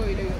lo iré viendo.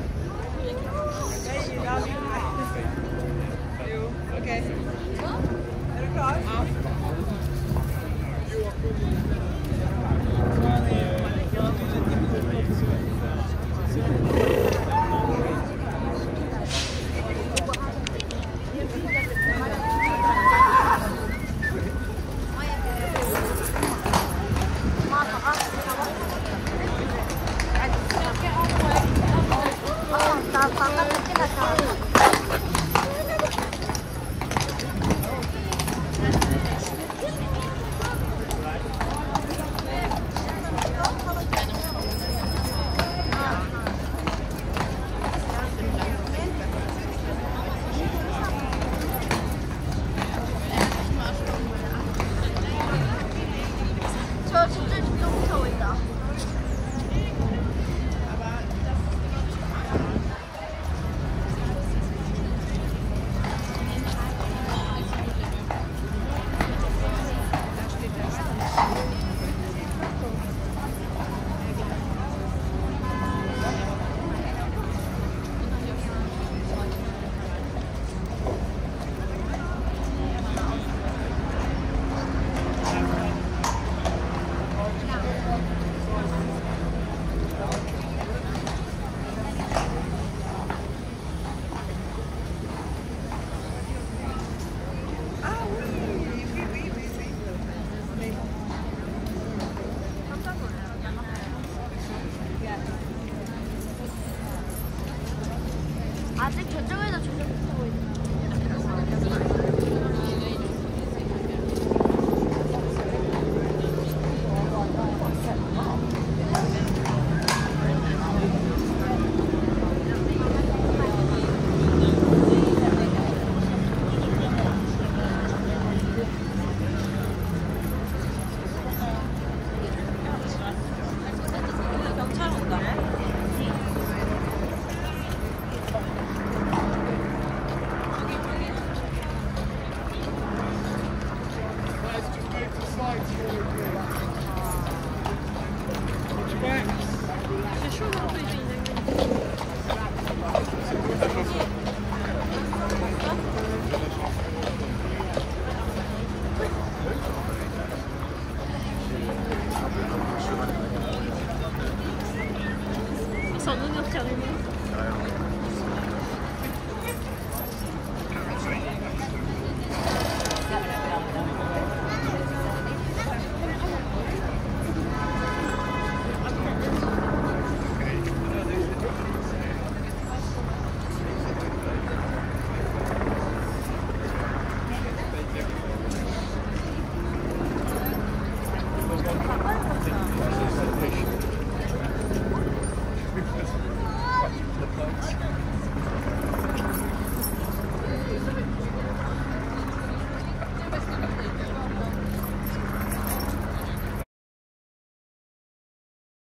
Okay. Huh? At? 아직 결정해서 조사 sans nous, nous regarder.